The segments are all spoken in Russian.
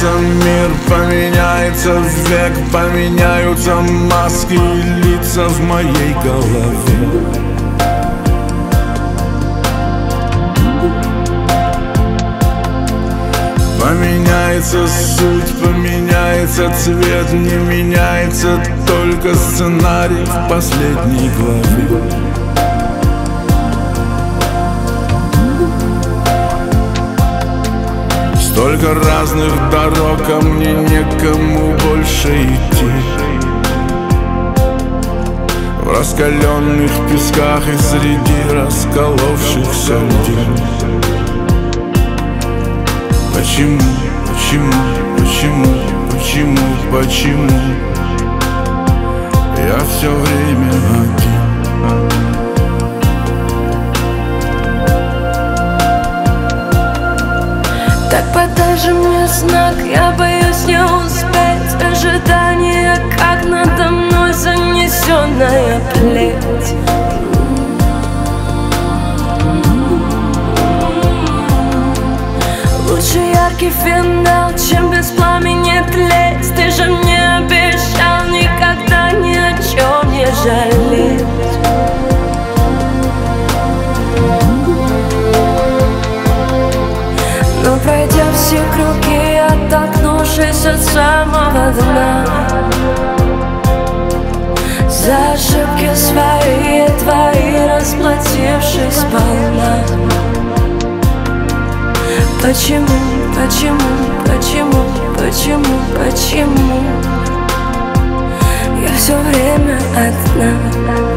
Поменяется мир, поменяется век Поменяются маски и лица в моей голове. Поменяется суть, поменяется цвет Не меняется только сценарий в последней главе Столько разных дорог, а мне некому больше идти. В раскаленных песках и среди расколовшихся людей Почему, почему, почему, почему, почему? Я все время один. Так знак, я боюсь не успеть. Ожидание, как надо мной занесенная плеть. Лучше яркий финал, оттолкнувшись от самого дна. За ошибки свои твои, расплатившись сполна Почему, почему, почему, почему, почему? Я все время одна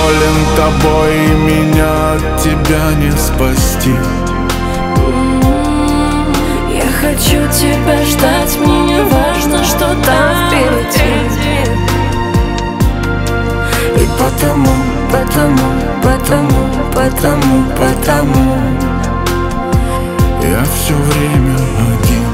болен тобой, и меня от тебя не спасти. Я хочу тебя ждать, мне не важно, что там впереди. И потому, потому, потому, потому, потому Я все время один.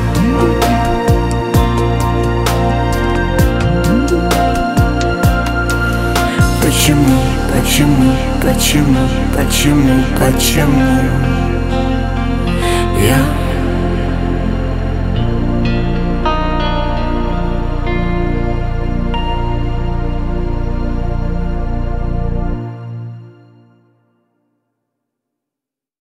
Почему, почему, почему, почему, почему